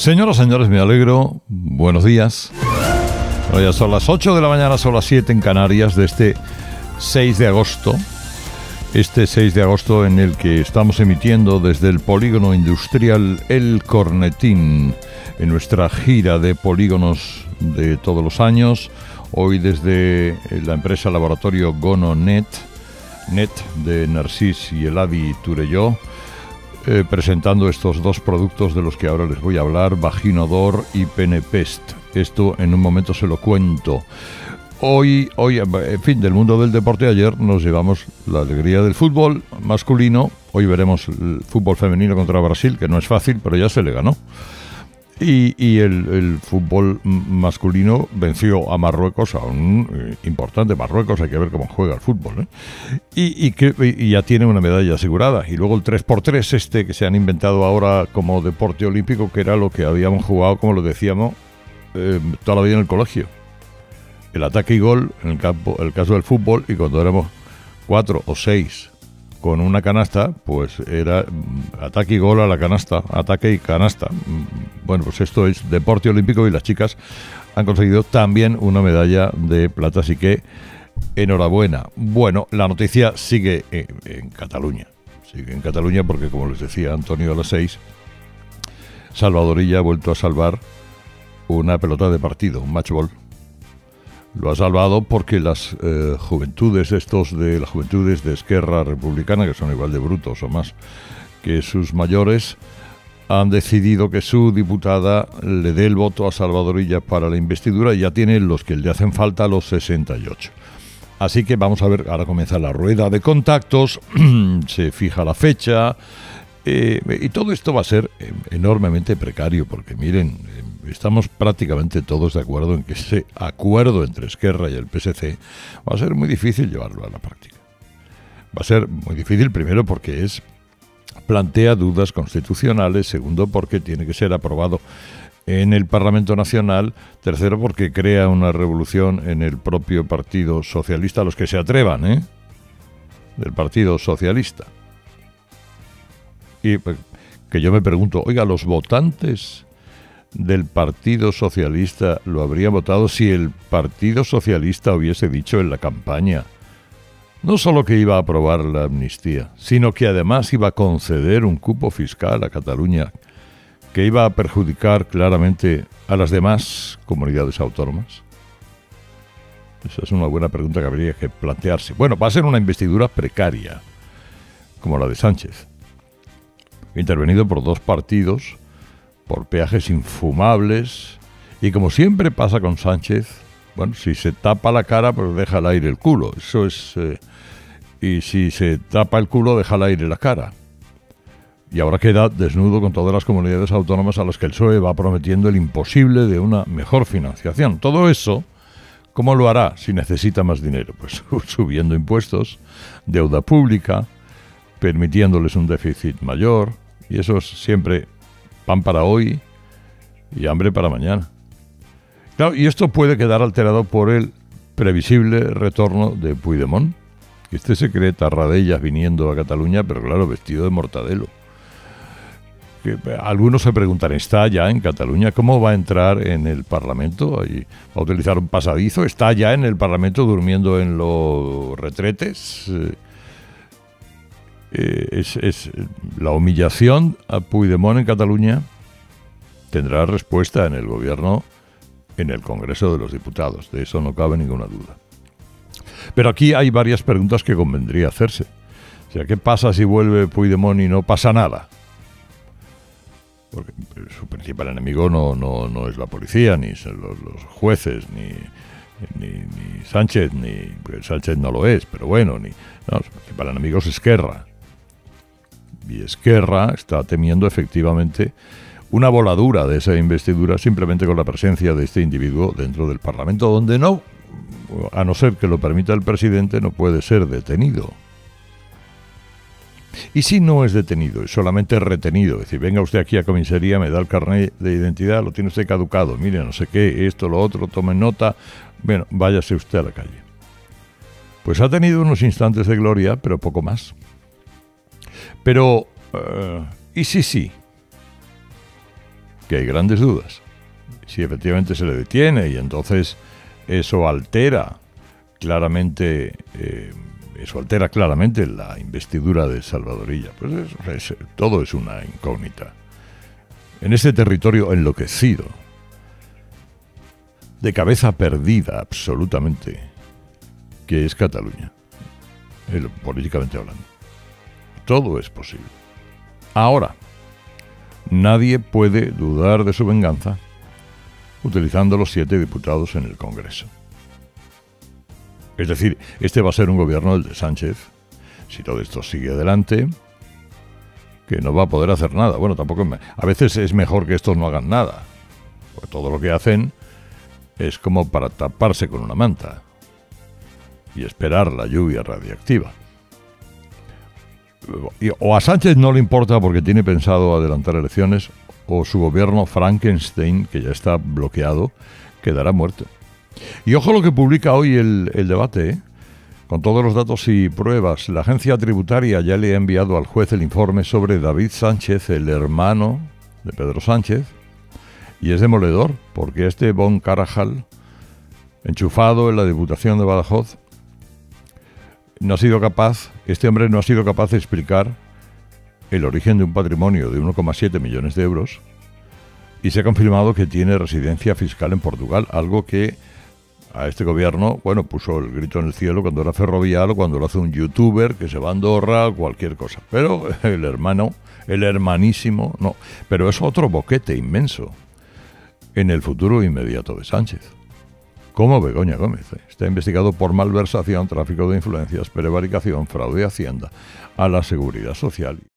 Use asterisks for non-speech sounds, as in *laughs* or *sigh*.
Señoras, señores, me alegro. Buenos días. Bueno, ya son las 8 de la mañana, son las 7 en Canarias de este 6 de agosto. Este 6 de agosto en el que estamos emitiendo desde el polígono industrial El Cornetín en nuestra gira de polígonos de todos los años. Hoy desde la empresa laboratorio GonoNet, Net de Narcís y Eladi Turelló eh, presentando estos dos productos de los que ahora les voy a hablar, Vaginodor y Penepest. Esto en un momento se lo cuento. Hoy, hoy, en fin, del mundo del deporte ayer nos llevamos la alegría del fútbol masculino. Hoy veremos el fútbol femenino contra Brasil, que no es fácil, pero ya se le ganó. Y, el, fútbol masculino venció a Marruecos, a un eh, importante Marruecos, hay que ver cómo juega el fútbol. ¿eh? Y, que, ya tiene una medalla asegurada. Y luego el 3x3 este que se han inventado ahora como deporte olímpico, que era lo que habíamos jugado, como lo decíamos, eh, toda la vida en el colegio. El ataque y gol, en el, campo, el caso del fútbol, y cuando éramos cuatro o seis con una canasta, pues era mm, ataque y gol a la canasta, ataque y canasta. Mm, bueno, pues esto es deporte olímpico y las chicas han conseguido también una medalla de plata, así que enhorabuena. Bueno, la noticia sigue en, Cataluña, sigue en Cataluña porque como les decía Antonio a las seis, Salvadorilla ha vuelto a salvar una pelota de partido, un match ball lo ha salvado porque las eh, juventudes, estos de las juventudes de Esquerra Republicana, que son igual de brutos o más que sus mayores, han decidido que su diputada le dé el voto a Salvadorilla para la investidura y ya tiene los que le hacen falta los 68. Así que vamos a ver, ahora comienza la rueda de contactos, *clears throat* se fija la fecha, eh, y todo esto va a ser eh, enormemente precario, porque miren, estamos prácticamente todos de acuerdo en que ese acuerdo entre Esquerra y el PSC va a ser muy difícil llevarlo a la práctica. Va a ser muy difícil primero porque es plantea dudas constitucionales, segundo porque tiene que ser aprobado en el Parlamento Nacional, tercero porque crea una revolución en el propio Partido Socialista, los que se atrevan, ¿eh? del Partido Socialista. Y pues, que yo me pregunto, oiga, los votantes del Partido Socialista lo habría votado si el Partido Socialista hubiese dicho en la campaña no solo que iba a aprobar la amnistía, sino que además iba a conceder un cupo fiscal a Cataluña que iba a perjudicar claramente a las demás comunidades autónomas? Esa es una buena pregunta que habría que plantearse. Bueno, va a ser una investidura precaria, como la de Sánchez, intervenido por dos partidos por peajes infumables. Y como siempre pasa con Sánchez, bueno, si se tapa la cara, pues deja al aire el culo. Eso es. Eh, y si se tapa el culo, deja al aire la cara. Y ahora queda desnudo con todas las comunidades autónomas a las que el PSOE va prometiendo el imposible de una mejor financiación. Todo eso, ¿cómo lo hará si necesita más dinero? Pues *laughs* subiendo impuestos, deuda pública, permitiéndoles un déficit mayor, y eso es siempre pan para hoy y hambre para mañana. Claro, y esto puede quedar alterado por el previsible retorno de Puigdemont, que este se cree tarradellas viniendo a Cataluña, pero claro, vestido de mortadelo. Que, eh, algunos se preguntan, ¿está ya en Cataluña? ¿Cómo va a entrar en el Parlamento? ¿Va a utilizar un pasadizo? ¿Está ya en el Parlamento durmiendo en los retretes? Eh, eh, es, la humillación a Puigdemont en Cataluña tendrá respuesta en el gobierno, en el Congreso de los Diputados. De eso no cabe ninguna duda. Pero aquí hay varias preguntas que convendría hacerse. O sea, ¿qué pasa si vuelve Puigdemont y no pasa nada? Porque su principal enemigo no, no, no es la policía, ni los, jueces, ni, ni, Sánchez, ni Sánchez no lo es, pero bueno, ni no, su principal enemigo es Esquerra y Esquerra está temiendo efectivamente una voladura de esa investidura simplemente con la presencia de este individuo dentro del Parlamento, donde no, a no ser que lo permita el presidente, no puede ser detenido. Y si no es detenido, es solamente retenido, es decir, venga usted aquí a comisaría, me da el carnet de identidad, lo tiene usted caducado, mire, no sé qué, esto, lo otro, tome nota, bueno, váyase usted a la calle. Pues ha tenido unos instantes de gloria, pero poco más. Pero, eh, ¿y si sí? que hay grandes dudas. Si efectivamente se le detiene y entonces eso altera claramente, eh, eso altera claramente la investidura de Salvadorilla. Pues todo es una incógnita. En este territorio enloquecido, de cabeza perdida absolutamente, que es Cataluña, políticamente hablando. Todo es posible. Ahora, nadie puede dudar de su venganza utilizando los siete diputados en el Congreso. Es decir, este va a ser un gobierno del de Sánchez, si todo esto sigue adelante, que no va a poder hacer nada. Bueno, tampoco a veces es mejor que estos no hagan nada, porque todo lo que hacen es como para taparse con una manta y esperar la lluvia radiactiva. O a Sánchez no le importa porque tiene pensado adelantar elecciones, o su gobierno Frankenstein, que ya está bloqueado, quedará muerto. Y ojo lo que publica hoy el, debate, ¿eh? con todos los datos y pruebas. La agencia tributaria ya le ha enviado al juez el informe sobre David Sánchez, el hermano de Pedro Sánchez, y es demoledor, porque este Bon Carajal, enchufado en la Diputación de Badajoz, no ha sido capaz, este hombre no ha sido capaz de explicar el origen de un patrimonio de 1,7 millones de euros y se ha confirmado que tiene residencia fiscal en Portugal, algo que a este gobierno, bueno, puso el grito en el cielo cuando era ferrovial cuando lo hace un youtuber que se va a Andorra cualquier cosa. Pero *laughs* el hermano, el hermanísimo, no. Pero es otro boquete inmenso en el futuro inmediato de Sánchez. Como Begoña Gómez. Eh. Está investigado por malversación, tráfico de influencias, prevaricación, fraude de hacienda a la seguridad social.